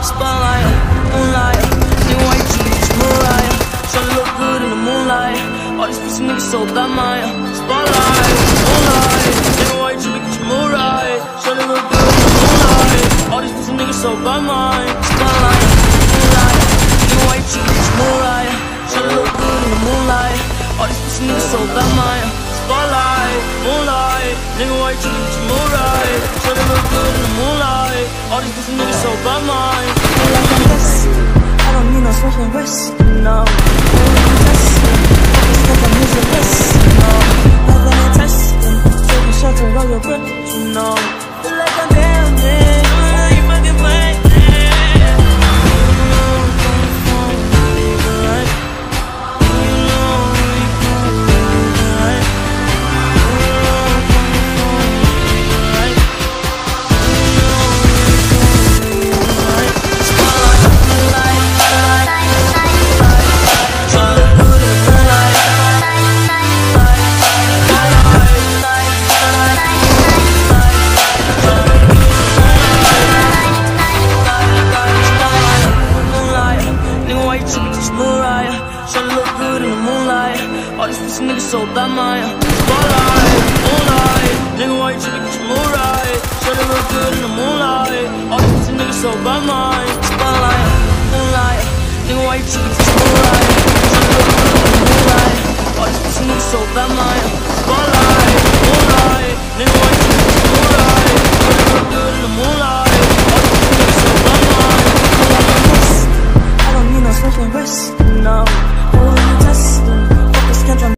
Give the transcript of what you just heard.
Spotlight, moonlight. Treat me just Mariah? Tryna look good in the moonlight. All these pussy niggas so bad, my Spotlight, moonlight. You treat me just Mariah? Tryna look good in the moonlight. All these pussy niggas so bad, my Spotlight, moonlight. You treat me just Tryna look good in the moonlight. All these pussy niggas so bad, my Spotlight, moonlight. Nigga, me just Mariah? Tryna look No. out in the moonlight. All these pussy niggas so bad, my Spotlight, all night Nigga, why you trippin', get your mood right. Shut it real good in the moonlight. All these pussy niggas so bad, my Spotlight, moonlight. Nigga, why you trippin', get your mood right. Shut it real good in the moonlight. All these pussy niggas so bad, my Spotlight, all night Nigga, why you trippin', get your mood right. Shut it real good in the moonlight. I don't need no special wrist, no.